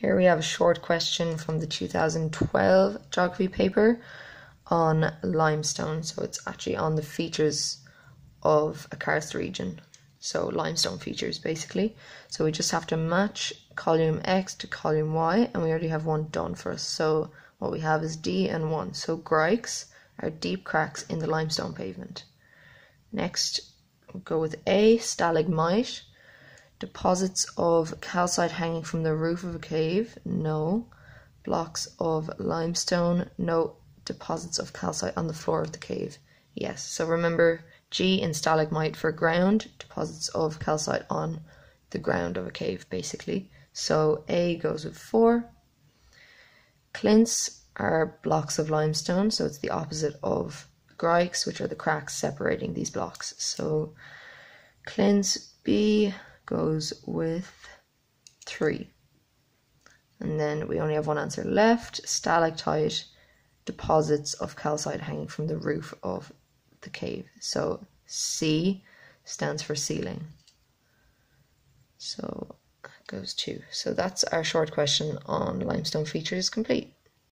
Here we have a short question from the 2012 geography paper on limestone. So it's actually on the features of a karst region. So limestone features basically. So we just have to match column X to column Y and we already have one done for us. So what we have is D and 1. So grikes are deep cracks in the limestone pavement. Next, we'll go with A, stalagmite. Deposits of calcite hanging from the roof of a cave, no. Blocks of limestone, no. Deposits of calcite on the floor of the cave, yes. So remember G in stalagmite for ground, deposits of calcite on the ground of a cave, basically. So A goes with 4. Clints are blocks of limestone, so it's the opposite of grikes, which are the cracks separating these blocks. So clints B goes with 3. And then we only have one answer left. Stalactite deposits of calcite hanging from the roof of the cave. So C stands for ceiling. So that goes two. So that's our short question on limestone features complete.